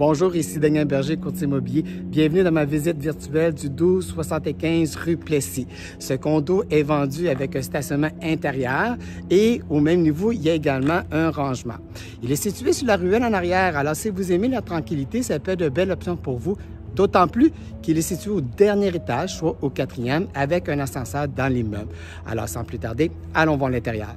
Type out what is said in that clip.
Bonjour, ici Daniel Berger, courtier immobilier. Bienvenue dans ma visite virtuelle du 1275 rue Plessis. Ce condo est vendu avec un stationnement intérieur et au même niveau, il y a également un rangement. Il est situé sur la ruelle en arrière, alors si vous aimez la tranquillité, ça peut être une belle option pour vous. D'autant plus qu'il est situé au dernier étage, soit au quatrième, avec un ascenseur dans l'immeuble. Alors, sans plus tarder, allons voir l'intérieur.